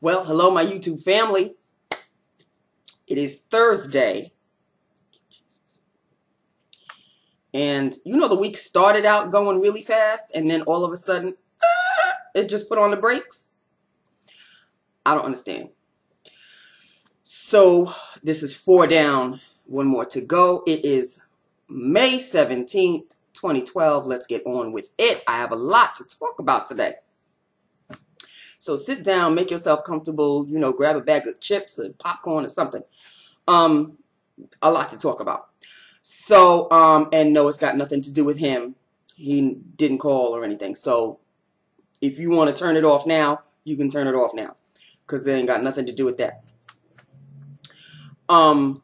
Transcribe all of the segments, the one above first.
Well, hello, my YouTube family. It is Thursday. And you know, the week started out going really fast, and then all of a sudden, it just put on the brakes. I don't understand. So, this is four down, one more to go. It is May 17th, 2012. Let's get on with it. I have a lot to talk about today. So sit down, make yourself comfortable, you know, grab a bag of chips or popcorn or something. Um, a lot to talk about. So, um, and no, it's got nothing to do with him. He didn't call or anything. So if you want to turn it off now, you can turn it off now because they ain't got nothing to do with that. Um,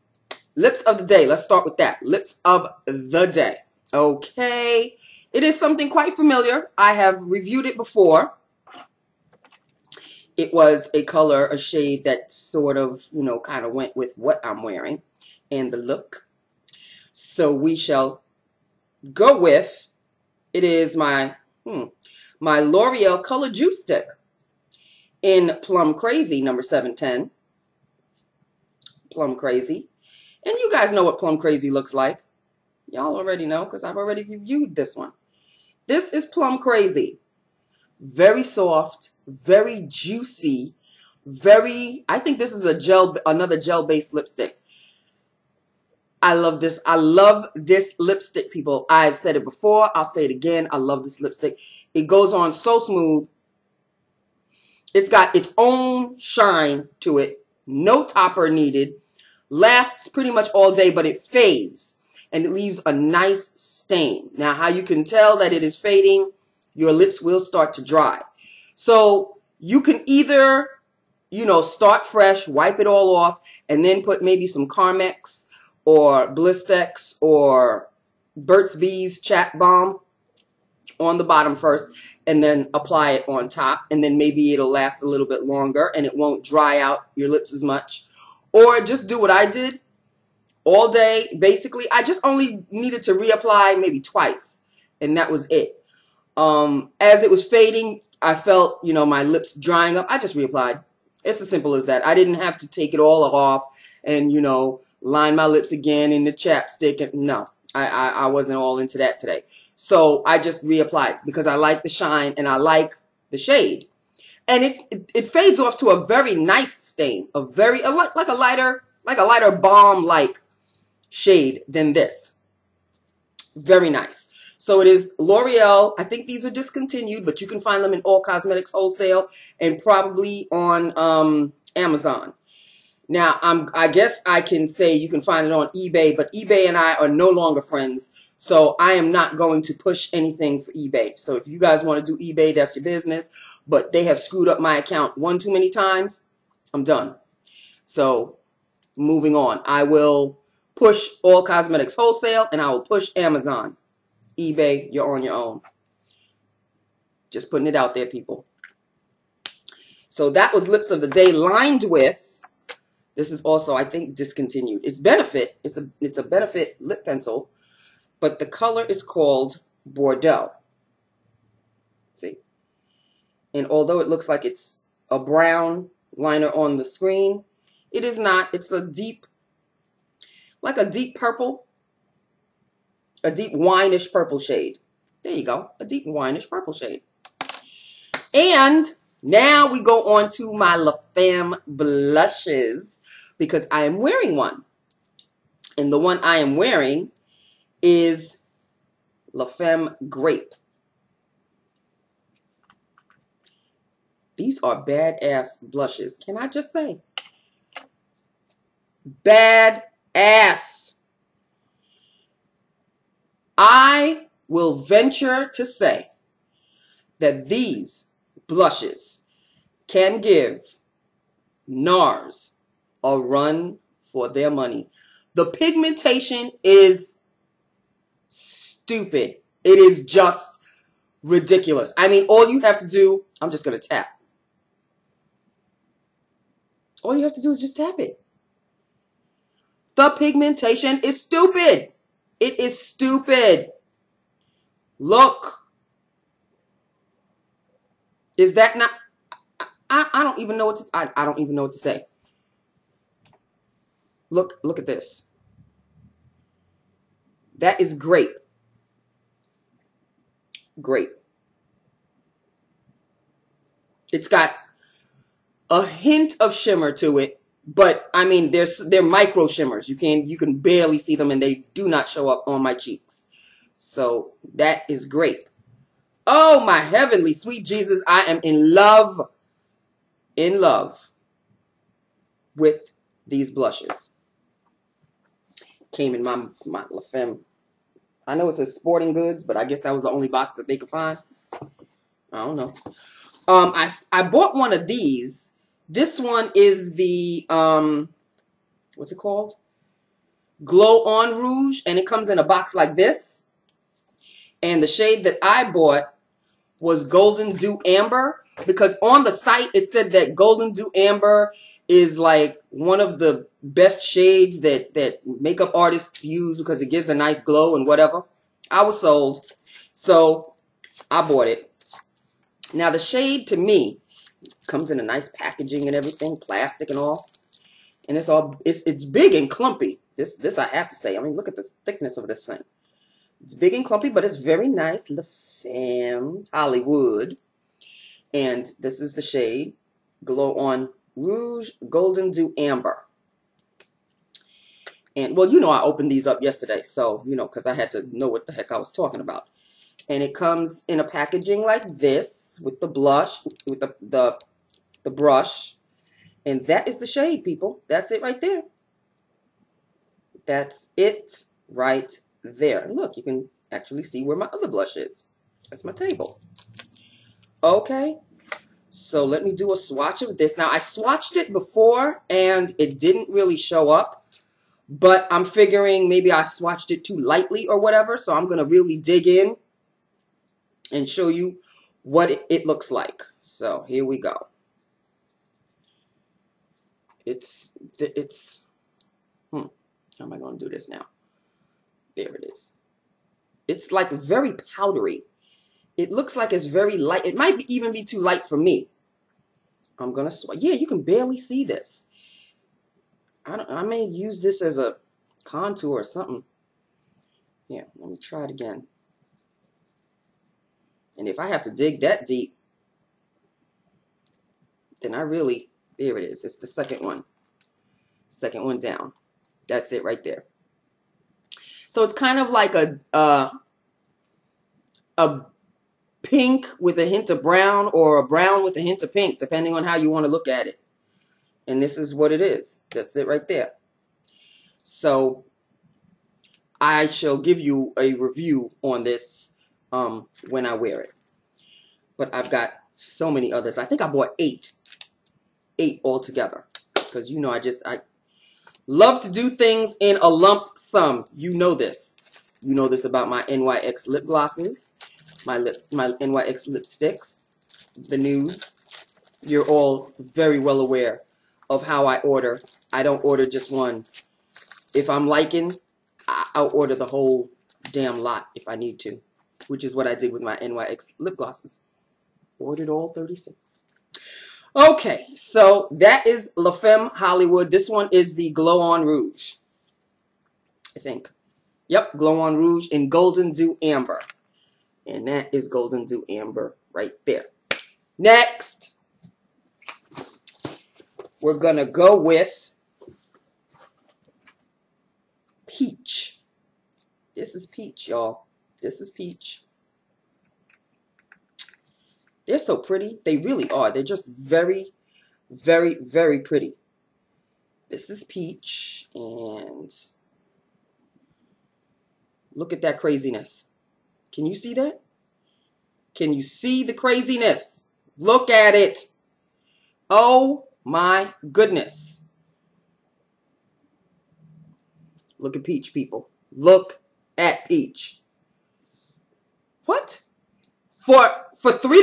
lips of the day. Let's start with that. Lips of the day. Okay. It is something quite familiar. I have reviewed it before it was a color, a shade that sort of, you know, kind of went with what I'm wearing and the look. So we shall go with, it is my, hmm, my L'Oreal Color Juice Stick in Plum Crazy, number 710. Plum Crazy. And you guys know what Plum Crazy looks like. Y'all already know because I've already reviewed this one. This is Plum Crazy. Very soft, very juicy, very, I think this is a gel, another gel-based lipstick. I love this. I love this lipstick, people. I've said it before. I'll say it again. I love this lipstick. It goes on so smooth. It's got its own shine to it. No topper needed. Lasts pretty much all day, but it fades. And it leaves a nice stain. Now, how you can tell that it is fading, your lips will start to dry. So you can either, you know, start fresh, wipe it all off, and then put maybe some Carmex or Blistex or Burt's Bees Chat Balm on the bottom first and then apply it on top and then maybe it'll last a little bit longer and it won't dry out your lips as much. Or just do what I did all day. Basically I just only needed to reapply maybe twice and that was it um, as it was fading I felt, you know, my lips drying up. I just reapplied. It's as simple as that. I didn't have to take it all off and, you know, line my lips again in the chapstick. And no, I, I, I wasn't all into that today. So I just reapplied because I like the shine and I like the shade. And it, it, it fades off to a very nice stain, a very, a, like a lighter, like a lighter balm-like shade than this. Very nice. So it is L'Oreal. I think these are discontinued, but you can find them in all cosmetics wholesale and probably on um, Amazon. Now, I'm, I guess I can say you can find it on eBay, but eBay and I are no longer friends. So I am not going to push anything for eBay. So if you guys want to do eBay, that's your business. But they have screwed up my account one too many times. I'm done. So moving on. I will push all cosmetics wholesale and I will push Amazon eBay, you're on your own. Just putting it out there, people. So that was Lips of the Day lined with, this is also, I think, discontinued. It's Benefit. It's a, it's a Benefit lip pencil, but the color is called Bordeaux. See? And although it looks like it's a brown liner on the screen, it is not. It's a deep, like a deep purple a deep wineish purple shade. There you go, a deep wineish purple shade. And now we go on to my La Femme blushes because I am wearing one. And the one I am wearing is La Femme Grape. These are badass blushes. Can I just say? Bad ass. I will venture to say that these blushes can give NARS a run for their money. The pigmentation is stupid. It is just ridiculous. I mean, all you have to do, I'm just going to tap. All you have to do is just tap it. The pigmentation is stupid. It is stupid. Look. Is that not... I, I don't even know what to, I, I don't even know what to say. Look, look at this. That is grape. Grape. It's got a hint of shimmer to it, but I mean, there's they're micro shimmers. You can you can barely see them, and they do not show up on my cheeks. So that is great. Oh my heavenly sweet Jesus, I am in love, in love with these blushes. Came in my my La Femme. I know it says sporting goods, but I guess that was the only box that they could find. I don't know. Um, I I bought one of these this one is the, um, what's it called? Glow On Rouge, and it comes in a box like this. And the shade that I bought was Golden Dew Amber because on the site it said that Golden Dew Amber is like one of the best shades that, that makeup artists use because it gives a nice glow and whatever. I was sold. So I bought it. Now the shade to me Comes in a nice packaging and everything, plastic and all. And it's all it's it's big and clumpy. This this I have to say. I mean, look at the thickness of this thing. It's big and clumpy, but it's very nice. La Femme Hollywood. And this is the shade Glow On Rouge Golden Dew Amber. And well, you know, I opened these up yesterday, so you know, because I had to know what the heck I was talking about. And it comes in a packaging like this with the blush, with the, the the brush. And that is the shade, people. That's it right there. That's it right there. Look, you can actually see where my other blush is. That's my table. Okay. So let me do a swatch of this. Now, I swatched it before and it didn't really show up. But I'm figuring maybe I swatched it too lightly or whatever. So I'm going to really dig in and show you what it looks like. So here we go it's it's hmm, how am I going to do this now? There it is. It's like very powdery. It looks like it's very light. It might even be too light for me. I'm gonna sweat. Yeah, you can barely see this. I don't. I may use this as a contour or something. Yeah, let me try it again. And if I have to dig that deep, then I really there it is. It's the second one. Second one down. That's it right there. So it's kind of like a uh, a pink with a hint of brown or a brown with a hint of pink, depending on how you want to look at it. And this is what it is. That's it right there. So I shall give you a review on this um, when I wear it. But I've got so many others. I think I bought eight eight altogether. Because you know I just, I love to do things in a lump sum. You know this. You know this about my NYX lip glosses, my lip, my NYX lipsticks, the nudes. You're all very well aware of how I order. I don't order just one. If I'm liking, I'll order the whole damn lot if I need to, which is what I did with my NYX lip glosses. Ordered all 36. Okay, so that is La Femme Hollywood. This one is the Glow On Rouge. I think. Yep, Glow On Rouge in Golden Dew Amber. And that is Golden Dew Amber right there. Next, we're going to go with Peach. This is Peach, y'all. This is Peach. They're so pretty. They really are. They're just very, very, very pretty. This is Peach, and look at that craziness. Can you see that? Can you see the craziness? Look at it. Oh my goodness. Look at Peach, people. Look at Peach. What? For for $3?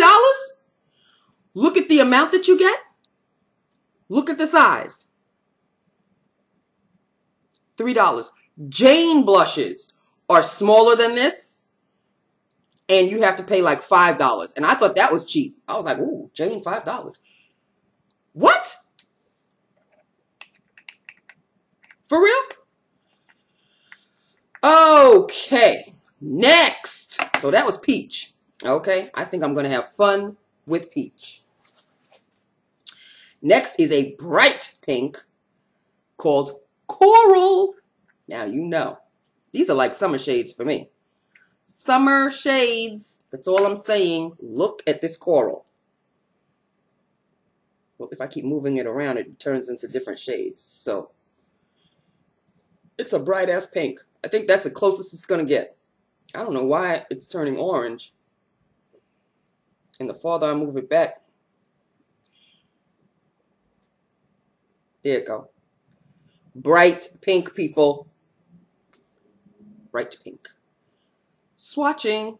Look at the amount that you get. Look at the size. $3. Jane blushes are smaller than this. And you have to pay like $5. And I thought that was cheap. I was like, ooh, Jane, $5. What? For real? Okay, next. So that was peach. Okay, I think I'm going to have fun with peach. Next is a bright pink called Coral. Now you know. These are like summer shades for me. Summer shades. That's all I'm saying. Look at this coral. Well, if I keep moving it around, it turns into different shades. So, it's a bright ass pink. I think that's the closest it's going to get. I don't know why it's turning orange. And the farther I move it back, there you go. Bright pink, people. Bright pink. Swatching.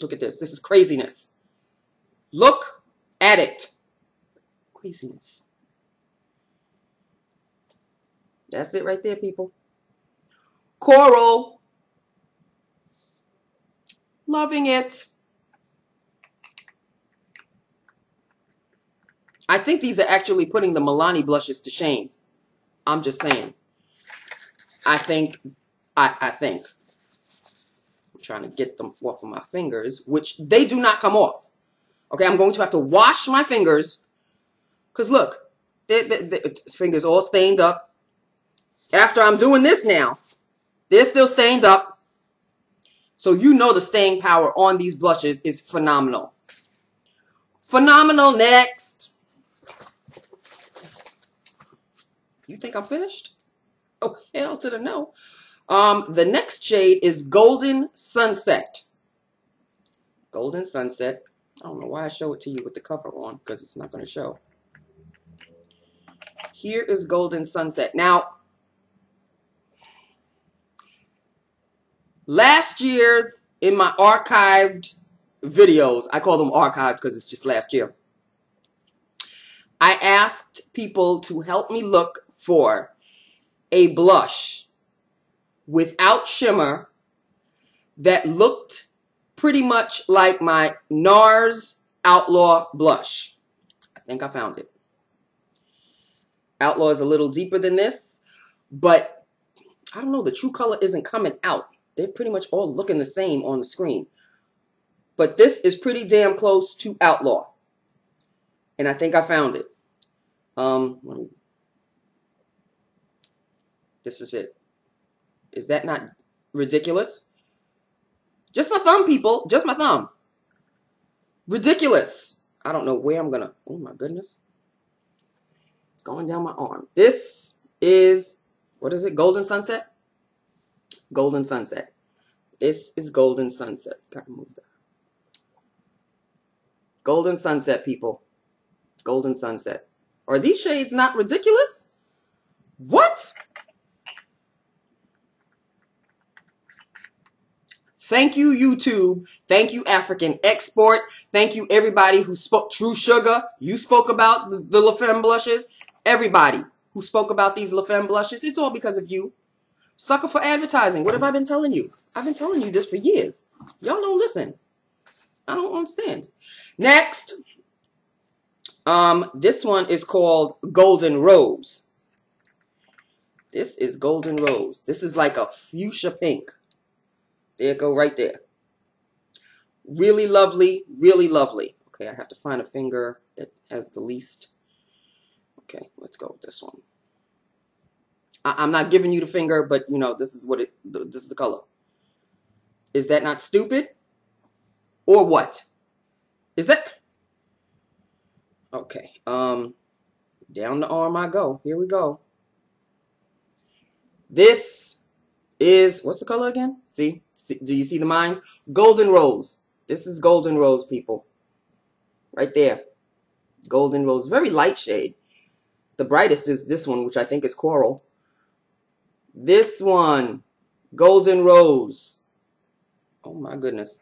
Look at this. This is craziness. Look at it. Craziness. That's it right there, people. Coral. Loving it. I think these are actually putting the Milani blushes to shame. I'm just saying. I think, I, I think. I'm trying to get them off of my fingers, which they do not come off. Okay, I'm going to have to wash my fingers. Because look, the fingers all stained up. After I'm doing this now, they're still stained up. So you know the staying power on these blushes is phenomenal. Phenomenal. Next. You think I'm finished? Oh, hell to the no. Um, the next shade is Golden Sunset. Golden Sunset. I don't know why I show it to you with the cover on because it's not going to show. Here is Golden Sunset. Now, last year's in my archived videos, I call them archived because it's just last year. I asked people to help me look for a blush without shimmer that looked pretty much like my NARS Outlaw blush. I think I found it. Outlaw is a little deeper than this, but I don't know, the true color isn't coming out. They're pretty much all looking the same on the screen. But this is pretty damn close to Outlaw. And I think I found it. Um, let me this is it. Is that not ridiculous? Just my thumb, people. Just my thumb. Ridiculous. I don't know where I'm going to. Oh, my goodness. It's going down my arm. This is, what is it? Golden Sunset? Golden Sunset. This is Golden Sunset. Gotta move that. Golden Sunset, people. Golden Sunset. Are these shades not ridiculous? What? Thank you, YouTube. Thank you, African Export. Thank you, everybody who spoke. True Sugar, you spoke about the, the blushes. Everybody who spoke about these La blushes, it's all because of you. Sucker for advertising. What have I been telling you? I've been telling you this for years. Y'all don't listen. I don't understand. Next, um, this one is called Golden Rose. This is Golden Rose. This is like a fuchsia pink. There go right there. Really lovely, really lovely. Okay, I have to find a finger that has the least. Okay, let's go with this one. I am not giving you the finger, but you know, this is what it, this is the color. Is that not stupid? Or what? Is that? Okay, um, down the arm I go. Here we go. This is, what's the color again? See? see? Do you see the mind? Golden Rose. This is Golden Rose, people. Right there. Golden Rose. Very light shade. The brightest is this one, which I think is Coral. This one. Golden Rose. Oh, my goodness.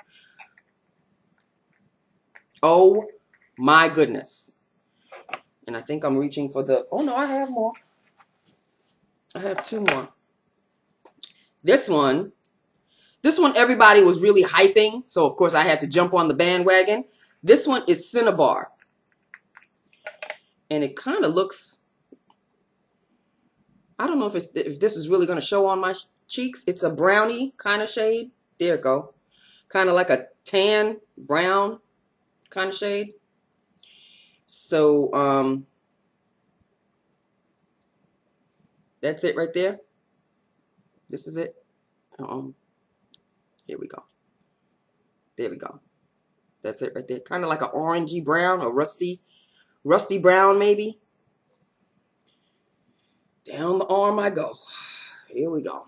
Oh, my goodness. And I think I'm reaching for the... Oh, no, I have more. I have two more. This one, this one everybody was really hyping. So, of course, I had to jump on the bandwagon. This one is Cinnabar. And it kind of looks, I don't know if, it's, if this is really going to show on my cheeks. It's a brownie kind of shade. There you go. Kind of like a tan brown kind of shade. So, um, that's it right there. This is it. Um, here we go. There we go. That's it right there. Kind of like an orangey brown or rusty, rusty brown maybe. Down the arm I go. Here we go.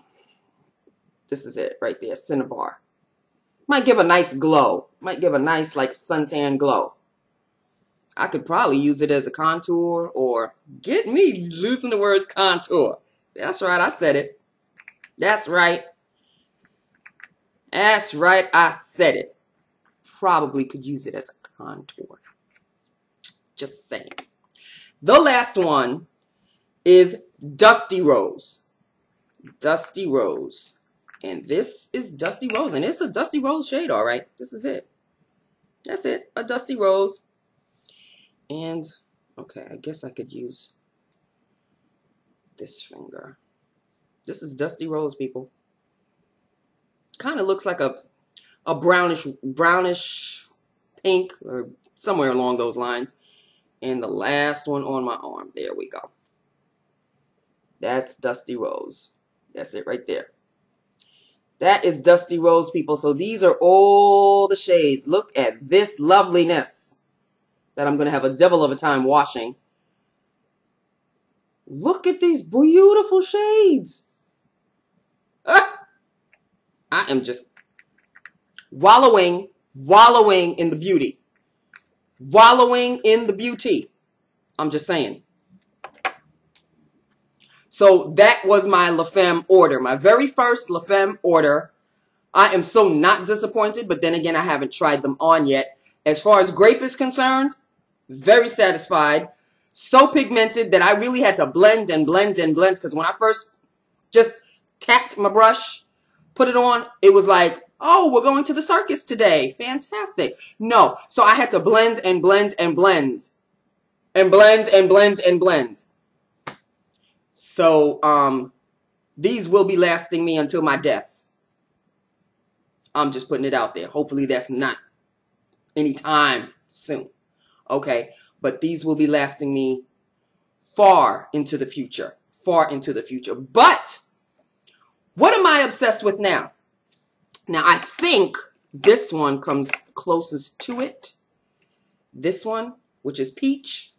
This is it right there, Cinnabar. Might give a nice glow. Might give a nice like suntan glow. I could probably use it as a contour or get me losing the word contour. That's right, I said it. That's right. That's right, I said it. Probably could use it as a contour. Just saying. The last one is Dusty Rose. Dusty Rose. And this is Dusty Rose. And it's a Dusty Rose shade, all right. This is it. That's it. A Dusty Rose. And, okay, I guess I could use this finger. This is Dusty Rose, people. Kind of looks like a a brownish brownish pink or somewhere along those lines. And the last one on my arm. There we go. That's Dusty Rose. That's it right there. That is Dusty Rose, people. So these are all the shades. Look at this loveliness that I'm going to have a devil of a time washing. Look at these beautiful shades. I am just wallowing, wallowing in the beauty. Wallowing in the beauty. I'm just saying. So that was my La Femme order. My very first La Femme order. I am so not disappointed, but then again, I haven't tried them on yet. As far as grape is concerned, very satisfied. So pigmented that I really had to blend and blend and blend because when I first just tapped my brush, put it on, it was like, oh, we're going to the circus today. Fantastic. No. So I had to blend and blend and blend. And blend and blend and blend. So um, these will be lasting me until my death. I'm just putting it out there. Hopefully that's not anytime soon. Okay. But these will be lasting me far into the future. Far into the future. But what am I obsessed with now? Now I think this one comes closest to it. This one, which is peach.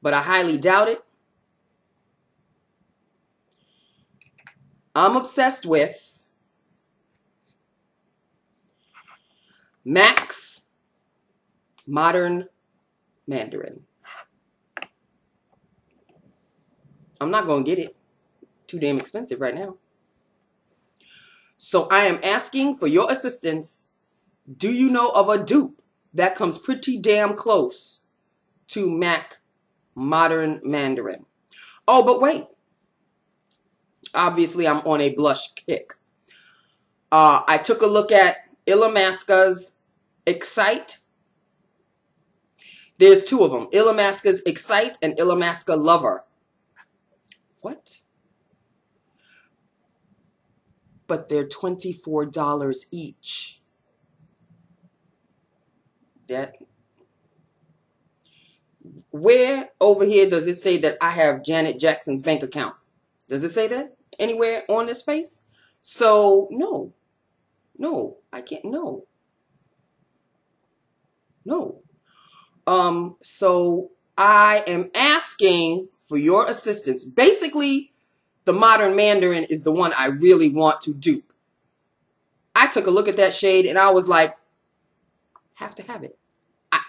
But I highly doubt it. I'm obsessed with MAC's Modern Mandarin. I'm not going to get it. Too damn expensive right now. So I am asking for your assistance. Do you know of a dupe that comes pretty damn close to Mac Modern Mandarin? Oh, but wait obviously I'm on a blush kick. Uh, I took a look at Illamasqua's Excite. There's two of them, Illamasqua's Excite and Illamasqua Lover. What? But they're $24 each. That where over here does it say that I have Janet Jackson's bank account? Does it say that? anywhere on this face. So no, no, I can't. No, no. Um, so I am asking for your assistance. Basically, the modern Mandarin is the one I really want to dupe. I took a look at that shade and I was like, have to have it. I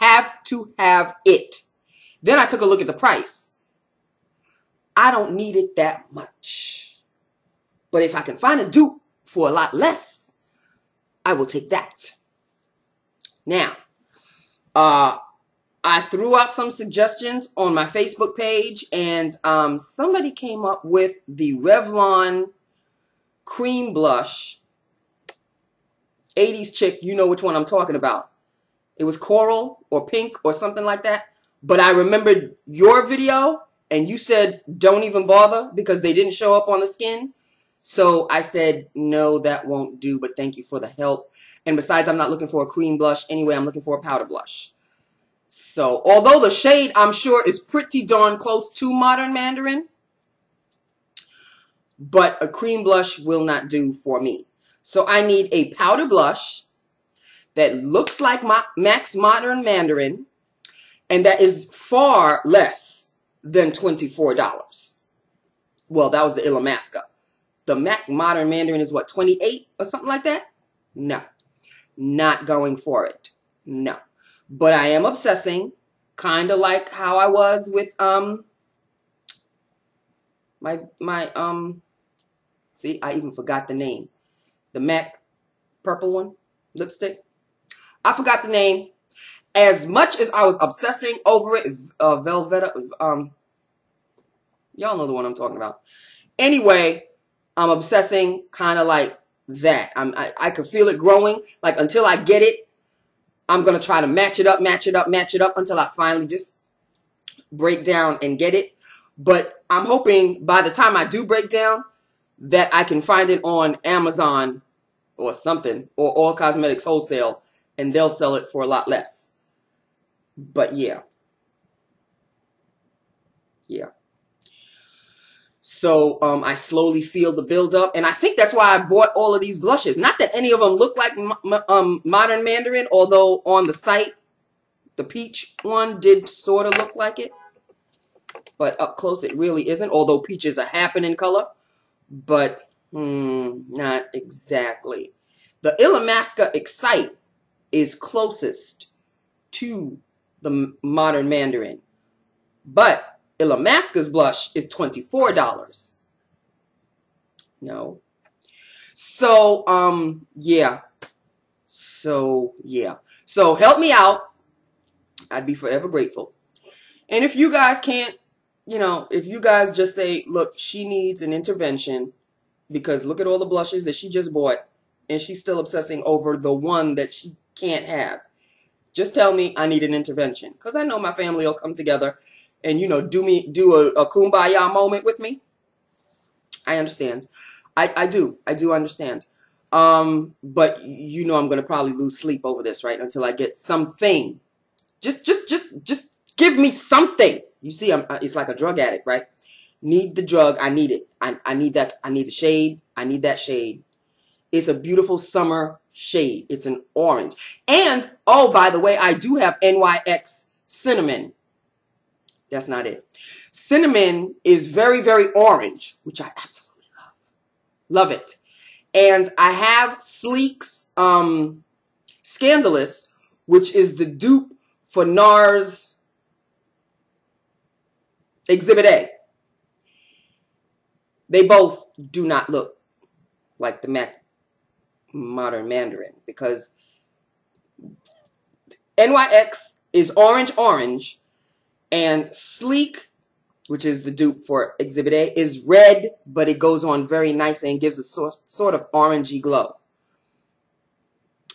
have to have it. Then I took a look at the price. I don't need it that much. But if I can find a dupe for a lot less, I will take that. Now, uh, I threw out some suggestions on my Facebook page, and um, somebody came up with the Revlon Cream Blush. 80s chick, you know which one I'm talking about. It was coral or pink or something like that. But I remembered your video and you said don't even bother because they didn't show up on the skin. So I said, no, that won't do, but thank you for the help. And besides, I'm not looking for a cream blush. Anyway, I'm looking for a powder blush. So although the shade, I'm sure, is pretty darn close to Modern Mandarin, but a cream blush will not do for me. So I need a powder blush that looks like MAC's Modern Mandarin and that is far less than $24. Well, that was the Illamasqua. The MAC Modern Mandarin is what, 28 or something like that? No. Not going for it. No. But I am obsessing, kind of like how I was with um my my um see, I even forgot the name. The MAC purple one lipstick. I forgot the name. As much as I was obsessing over it, uh, Velvet, um, y'all know the one I'm talking about. Anyway, I'm obsessing kind of like that. I'm, I, I can feel it growing. Like until I get it, I'm going to try to match it up, match it up, match it up until I finally just break down and get it. But I'm hoping by the time I do break down that I can find it on Amazon or something or All Cosmetics Wholesale and they'll sell it for a lot less. But yeah. Yeah. So um, I slowly feel the build up, and I think that's why I bought all of these blushes. Not that any of them look like um, Modern Mandarin, although on the site, the peach one did sort of look like it. But up close, it really isn't, although peach is a happening color. But hmm, not exactly. The Illamasqua Excite is closest to the Modern Mandarin. But Illamasqua's blush is $24. No. So, um, yeah. So, yeah. So, help me out. I'd be forever grateful. And if you guys can't, you know, if you guys just say, look, she needs an intervention because look at all the blushes that she just bought and she's still obsessing over the one that she can't have. Just tell me I need an intervention because I know my family will come together and you know do me do a, a kumbaya moment with me? I understand. I i do. I do understand. Um but you know i'm gonna probably lose sleep over this right until i get something. Just just just just give me something. You see i'm uh, it's like a drug addict right? Need the drug i need it. I, I need that i need the shade i need that shade. It's a beautiful summer shade. It's an orange. And oh by the way i do have nyx cinnamon that's not it. Cinnamon is very, very orange, which I absolutely love. Love it. And I have Sleek's um, Scandalous, which is the dupe for NARS Exhibit A. They both do not look like the Mac Modern Mandarin because NYX is orange orange and Sleek, which is the dupe for Exhibit A, is red, but it goes on very nicely and gives a sort, of orangey glow.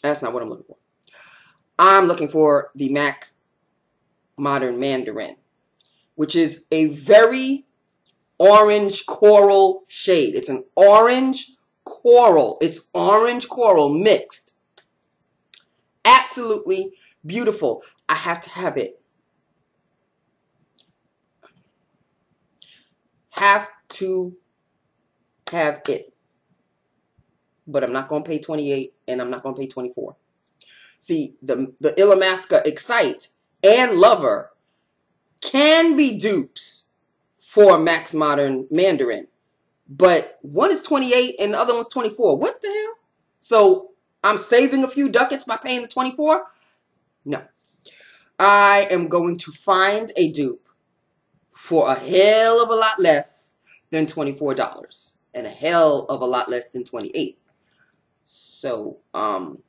That's not what I'm looking for. I'm looking for the MAC Modern Mandarin, which is a very orange coral shade. It's an orange coral. It's orange coral mixed. Absolutely beautiful. I have to have it. Have to have it. But I'm not going to pay 28 and I'm not going to pay 24. See, the, the Illamasqua Excite and Lover can be dupes for MAC's Modern Mandarin. But one is 28 and the other one's 24. What the hell? So I'm saving a few ducats by paying the 24? No. I am going to find a dupe for a hell of a lot less than $24 and a hell of a lot less than 28 so um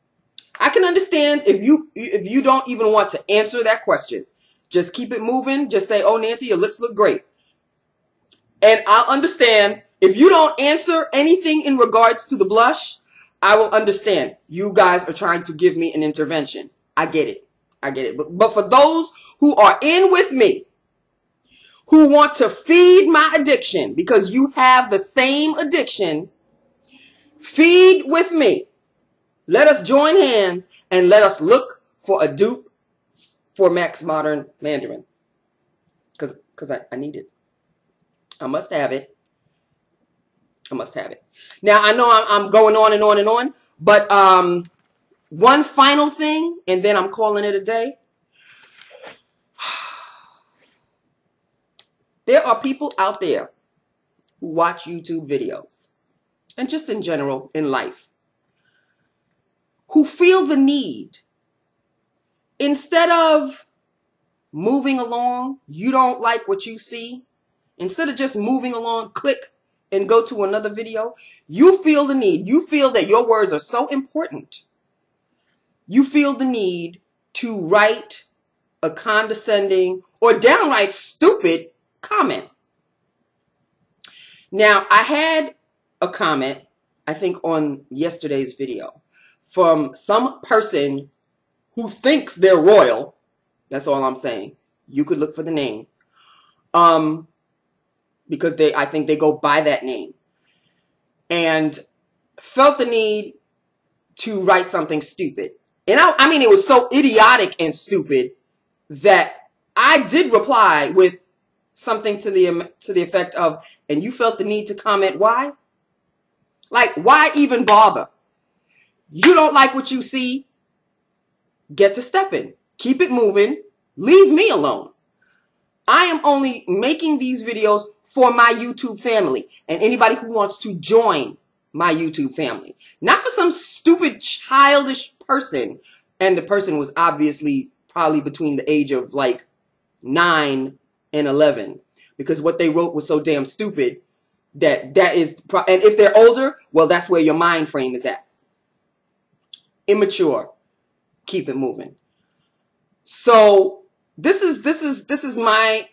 i can understand if you if you don't even want to answer that question just keep it moving. Just say oh nancy your lips look great. And i'll understand if you don't answer anything in regards to the blush i will understand. You guys are trying to give me an intervention. I get it. I get it. But, but for those who are in with me, who want to feed my addiction because you have the same addiction, feed with me. Let us join hands and let us look for a dupe for MAC's Modern Mandarin. Because because I, I need it. I must have it. I must have it. Now I know I'm, I'm going on and on and on, but um, one final thing, and then I'm calling it a day. There are people out there who watch YouTube videos, and just in general in life, who feel the need, instead of moving along, you don't like what you see, instead of just moving along, click and go to another video, you feel the need, you feel that your words are so important. You feel the need to write a condescending or downright stupid comment. Now, I had a comment, I think on yesterday's video, from some person who thinks they're royal. That's all I'm saying. You could look for the name. Um, because they, I think they go by that name. And felt the need to write something stupid. And I, I mean, it was so idiotic and stupid that I did reply with something to the to the effect of, and you felt the need to comment why? Like, why even bother? You don't like what you see? Get to stepping. Keep it moving. Leave me alone. I am only making these videos for my YouTube family and anybody who wants to join my YouTube family. Not for some stupid childish person. And the person was obviously probably between the age of like nine and 11 because what they wrote was so damn stupid that that is and if they're older well that's where your mind frame is at. Immature. Keep it moving. So this is this is this is my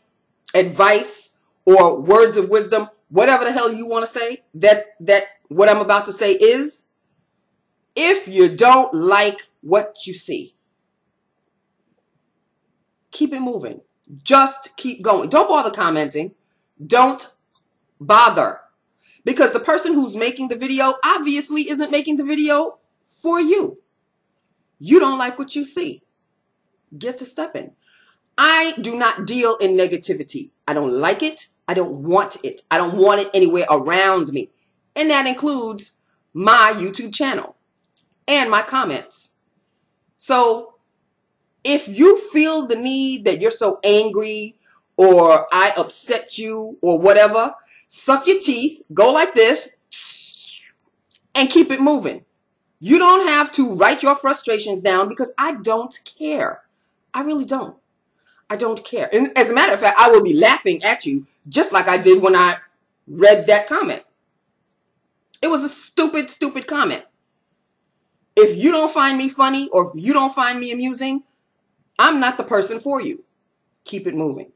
advice or words of wisdom whatever the hell you want to say that that what i'm about to say is if you don't like what you see keep it moving just keep going. Don't bother commenting. Don't bother. Because the person who's making the video obviously isn't making the video for you. You don't like what you see. Get to stepping. I do not deal in negativity. I don't like it. I don't want it. I don't want it anywhere around me. And that includes my YouTube channel and my comments. So if you feel the need that you're so angry or I upset you or whatever, suck your teeth, go like this, and keep it moving. You don't have to write your frustrations down because I don't care. I really don't. I don't care. And as a matter of fact, I will be laughing at you just like I did when I read that comment. It was a stupid, stupid comment. If you don't find me funny or you don't find me amusing, I'm not the person for you. Keep it moving.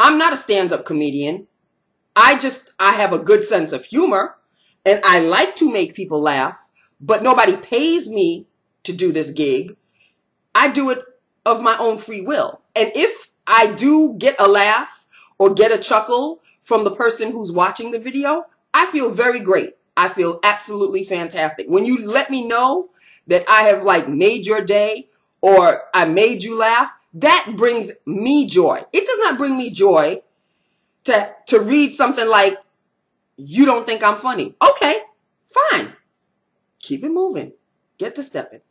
I'm not a stand-up comedian. I just, I have a good sense of humor and I like to make people laugh, but nobody pays me to do this gig. I do it of my own free will. And if I do get a laugh or get a chuckle from the person who's watching the video, I feel very great. I feel absolutely fantastic. When you let me know that I have like made your day or I made you laugh, that brings me joy. It does not bring me joy to, to read something like, you don't think I'm funny. Okay, fine. Keep it moving. Get to stepping.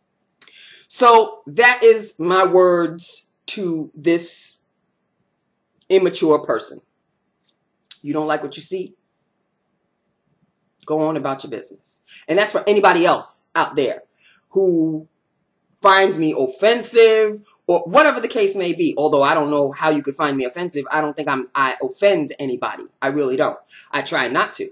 So that is my words to this immature person. You don't like what you see? Go on about your business. And that's for anybody else out there who finds me offensive or whatever the case may be. Although I don't know how you could find me offensive. I don't think I'm I offend anybody. I really don't. I try not to.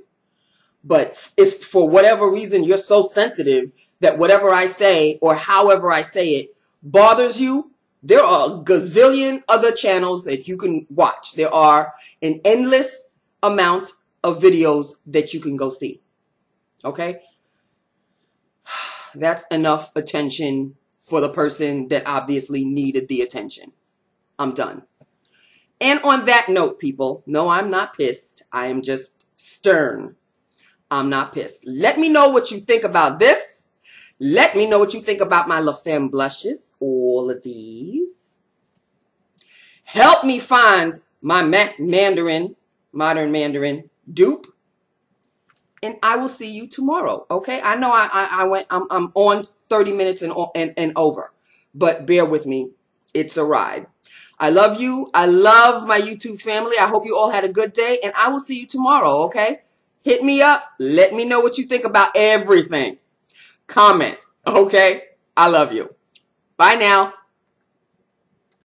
But if for whatever reason you're so sensitive that whatever I say or however I say it bothers you, there are a gazillion other channels that you can watch. There are an endless amount of videos that you can go see. Okay? That's enough attention for the person that obviously needed the attention. I'm done. And on that note, people, no, I'm not pissed. I am just stern. I'm not pissed. Let me know what you think about this. Let me know what you think about my La Femme blushes. All of these. Help me find my ma- Mandarin, modern Mandarin dupe. And I will see you tomorrow. Okay. I know I, I, I went, I'm, I'm on 30 minutes and, and, and over, but bear with me. It's a ride. I love you. I love my YouTube family. I hope you all had a good day and I will see you tomorrow. Okay. Hit me up. Let me know what you think about everything. Comment. Okay. I love you. Bye now.